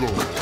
Lord.